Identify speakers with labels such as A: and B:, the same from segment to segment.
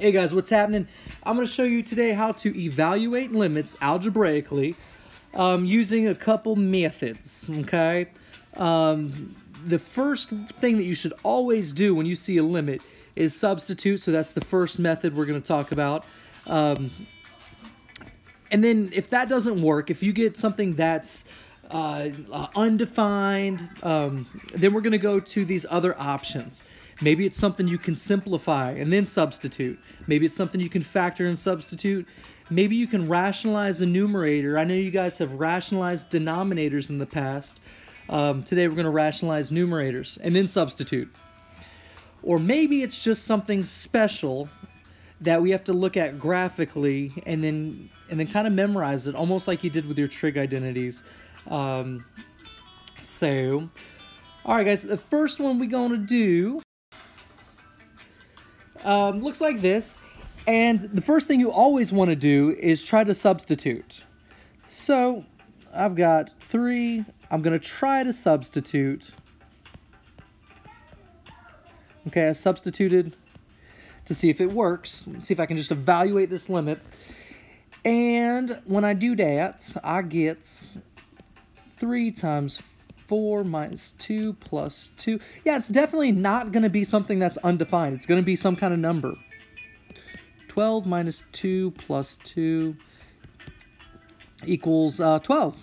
A: Hey guys, what's happening? I'm going to show you today how to evaluate limits algebraically um, using a couple methods, okay? Um, the first thing that you should always do when you see a limit is substitute, so that's the first method we're going to talk about. Um, and then if that doesn't work, if you get something that's uh, undefined, um, then we're going to go to these other options. Maybe it's something you can simplify and then substitute. Maybe it's something you can factor and substitute. Maybe you can rationalize a numerator. I know you guys have rationalized denominators in the past. Um, today we're going to rationalize numerators and then substitute. Or maybe it's just something special that we have to look at graphically and then and then kind of memorize it, almost like you did with your trig identities. Um, so, all right, guys, the first one we're going to do um, looks like this. And the first thing you always want to do is try to substitute. So I've got 3. I'm going to try to substitute. Okay, I substituted to see if it works. Let's see if I can just evaluate this limit. And when I do that, I get 3 times 4 minus 2 plus 2. Yeah, it's definitely not going to be something that's undefined. It's going to be some kind of number. 12 minus 2 plus 2 equals uh, 12.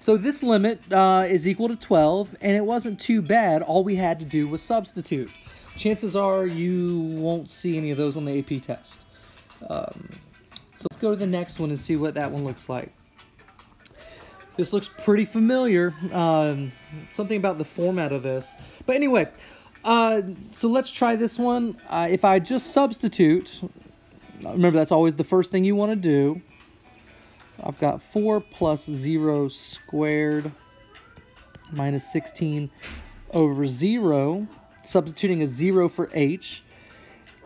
A: So this limit uh, is equal to 12, and it wasn't too bad. All we had to do was substitute. Chances are you won't see any of those on the AP test. Um, so let's go to the next one and see what that one looks like. This looks pretty familiar. Um, something about the format of this. But anyway, uh, so let's try this one. Uh, if I just substitute, remember that's always the first thing you want to do. I've got 4 plus 0 squared minus 16 over 0, substituting a 0 for h.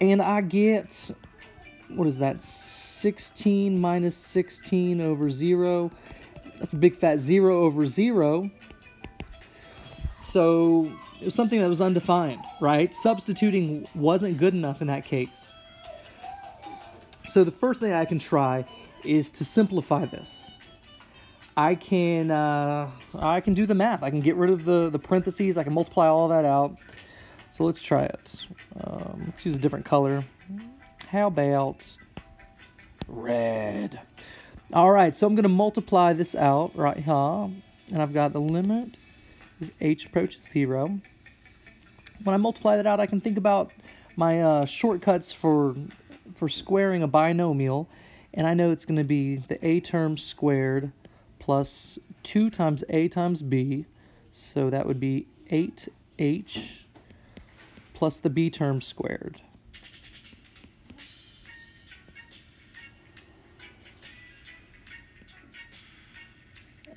A: And I get, what is that, 16 minus 16 over 0 that's a big fat 0 over 0. So it was something that was undefined, right? Substituting wasn't good enough in that case. So the first thing I can try is to simplify this. I can uh, I can do the math. I can get rid of the, the parentheses. I can multiply all that out. So let's try it. Um, let's use a different color. How about red? All right, so I'm going to multiply this out right here. And I've got the limit as h approaches 0. When I multiply that out, I can think about my uh, shortcuts for, for squaring a binomial. And I know it's going to be the a term squared plus 2 times a times b. So that would be 8h plus the b term squared.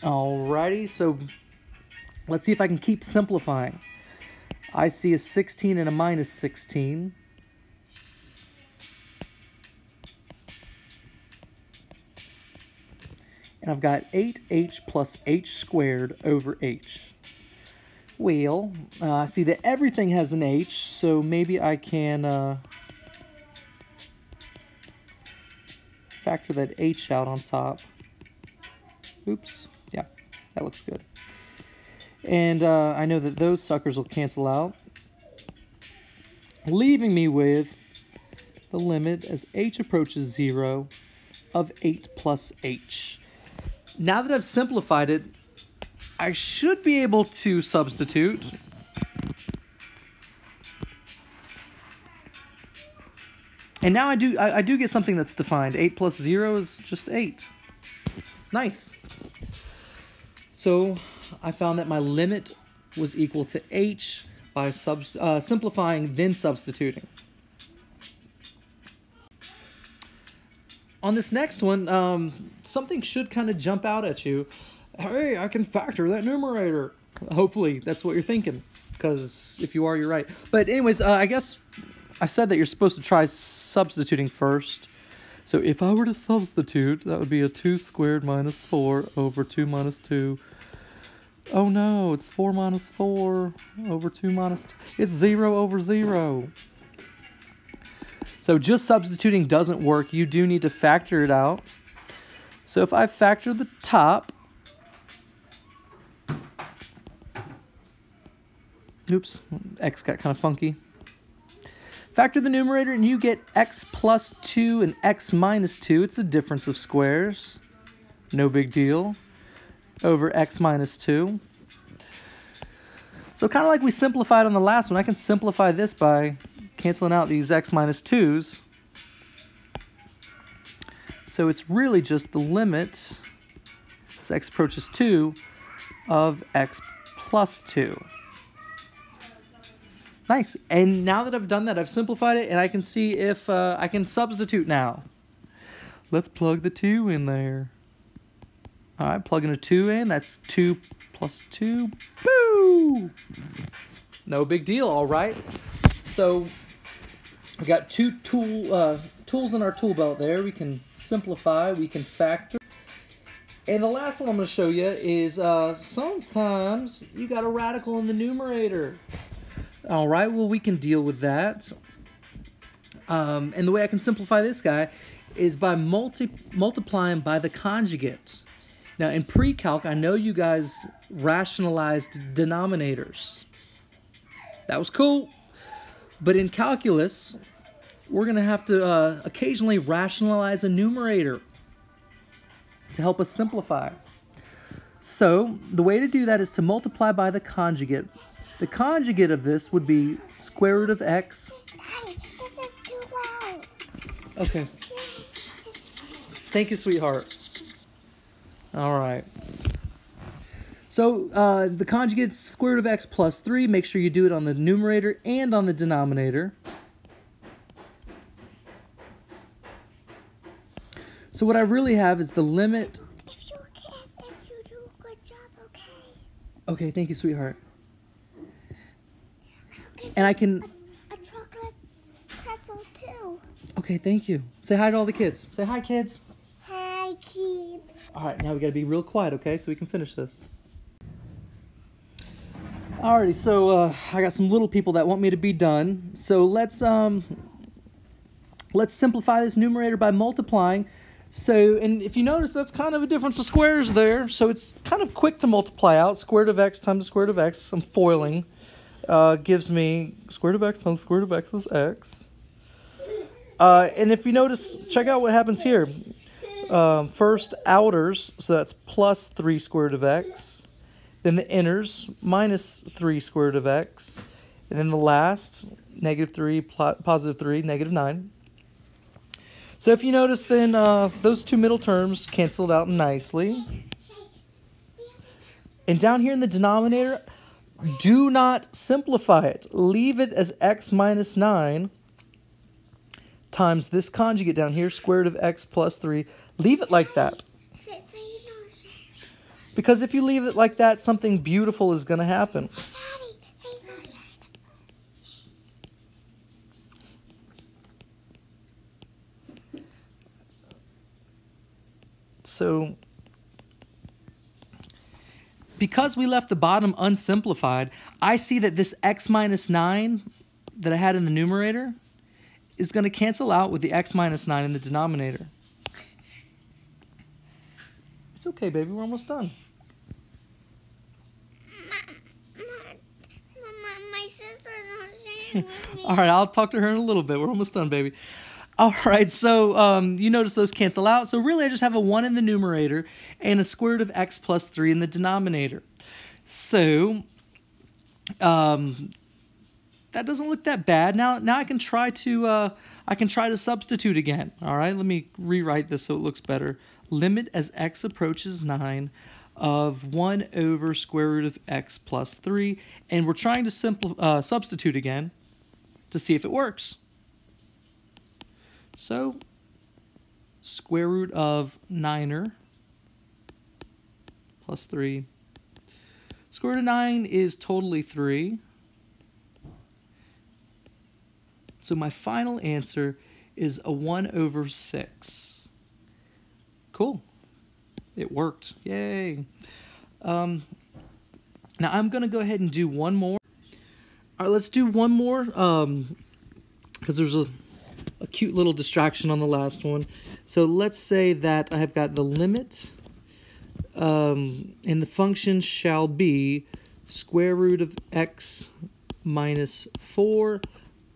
A: Alrighty, so let's see if I can keep simplifying. I see a 16 and a minus 16. And I've got 8h plus h squared over h. Well, uh, I see that everything has an h, so maybe I can uh, factor that h out on top. Oops. That looks good. And uh, I know that those suckers will cancel out, leaving me with the limit as h approaches 0 of 8 plus h. Now that I've simplified it, I should be able to substitute. And now I do I, I do get something that's defined. 8 plus 0 is just 8. Nice. So I found that my limit was equal to h by sub, uh, simplifying, then substituting. On this next one, um, something should kind of jump out at you. Hey, I can factor that numerator. Hopefully, that's what you're thinking, because if you are, you're right. But anyways, uh, I guess I said that you're supposed to try substituting first. So if I were to substitute, that would be a 2 squared minus 4 over 2 minus 2. Oh no, it's 4 minus 4 over 2 minus 2. It's 0 over 0. So just substituting doesn't work. You do need to factor it out. So if I factor the top, oops, x got kind of funky. Factor the numerator and you get x plus 2 and x minus 2. It's a difference of squares. No big deal. Over x minus 2. So kind of like we simplified on the last one, I can simplify this by canceling out these x minus 2's. So it's really just the limit as x approaches 2 of x plus 2. Nice. And now that I've done that, I've simplified it, and I can see if uh, I can substitute now. Let's plug the 2 in there. All right, plugging a 2 in. That's 2 plus 2. Boo! No big deal, all right? So we got two tool uh, tools in our tool belt there. We can simplify, we can factor. And the last one I'm going to show you is uh, sometimes you got a radical in the numerator. All right, well, we can deal with that. Um, and the way I can simplify this guy is by multi multiplying by the conjugate. Now, in pre-calc, I know you guys rationalized denominators. That was cool. But in calculus, we're going to have to uh, occasionally rationalize a numerator to help us simplify. So, the way to do that is to multiply by the conjugate the conjugate of this would be square root of x.
B: Daddy, this is too loud.
A: Okay. Thank you, sweetheart. All right. So uh, the conjugate square root of x plus 3. Make sure you do it on the numerator and on the denominator. So what I really have is the limit.
B: If you kiss, if you do a good job, okay?
A: Okay, thank you, sweetheart. And I can.
B: a, a chocolate pretzel too.
A: Okay, thank you. Say hi to all the kids. Say hi, kids.
B: Hi, kids.
A: All right, now we got to be real quiet, okay, so we can finish this. Alrighty, so uh, I got some little people that want me to be done. So let's um, let's simplify this numerator by multiplying. So, and if you notice, that's kind of a difference of squares there. So it's kind of quick to multiply out. Square root of x times the square root of x. I'm foiling. Uh, gives me square root of x times square root of x is x. Uh, and if you notice, check out what happens here. Um, first outers, so that's plus 3 square root of x. Then the inners, minus 3 square root of x. And then the last, negative 3, positive 3, negative 9. So if you notice, then uh, those two middle terms canceled out nicely. And down here in the denominator, do not simplify it. Leave it as x minus 9 times this conjugate down here, square root of x plus 3. Leave it like that. Because if you leave it like that, something beautiful is going to happen. So, because we left the bottom unsimplified, I see that this x minus 9 that I had in the numerator is going to cancel out with the x minus 9 in the denominator. It's okay, baby. We're almost done.
B: Mama, my sister's not with me.
A: All right, I'll talk to her in a little bit. We're almost done, baby. All right, so um, you notice those cancel out. So really, I just have a 1 in the numerator and a square root of x plus 3 in the denominator. So um, that doesn't look that bad. Now, now I can try to uh, I can try to substitute again. All right, let me rewrite this so it looks better. Limit as x approaches 9 of 1 over square root of x plus 3. And we're trying to simpl- uh, substitute again to see if it works. So, square root of 9er plus 3. Square root of 9 is totally 3. So my final answer is a 1 over 6. Cool. It worked. Yay. Um, now I'm going to go ahead and do one more. All right, let's do one more. Um, because there's a a cute little distraction on the last one. So let's say that I have got the limit, um, and the function shall be square root of x minus 4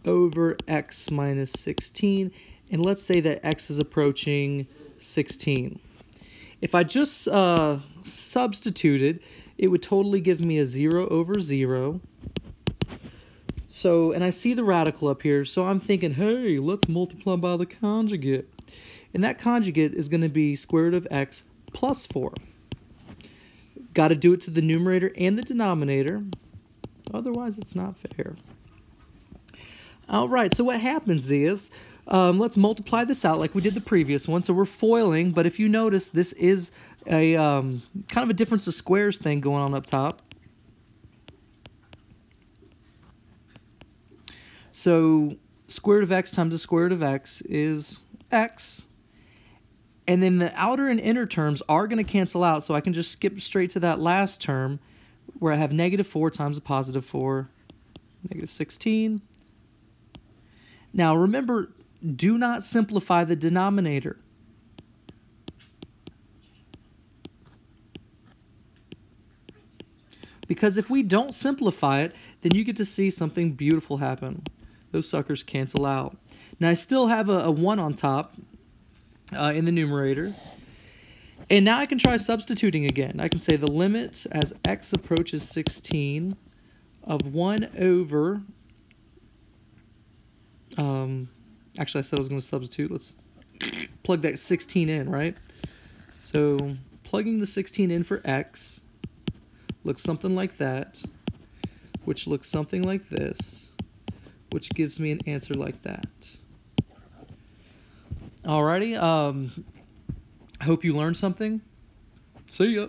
A: over x minus 16. And let's say that x is approaching 16. If I just uh, substituted, it would totally give me a 0 over 0. So, and I see the radical up here, so I'm thinking, hey, let's multiply by the conjugate. And that conjugate is going to be square root of x plus 4. Got to do it to the numerator and the denominator. Otherwise, it's not fair. All right, so what happens is, um, let's multiply this out like we did the previous one. So we're foiling, but if you notice, this is a um, kind of a difference of squares thing going on up top. So square root of x times the square root of x is x. And then the outer and inner terms are going to cancel out, so I can just skip straight to that last term where I have negative 4 times a positive 4, negative 16. Now remember, do not simplify the denominator. Because if we don't simplify it, then you get to see something beautiful happen. Those suckers cancel out. Now I still have a, a 1 on top uh, in the numerator. And now I can try substituting again. I can say the limit as x approaches 16 of 1 over... Um, actually, I said I was going to substitute. Let's plug that 16 in, right? So plugging the 16 in for x looks something like that, which looks something like this, which gives me an answer like that. Alrighty, um, I hope you learned something. See ya.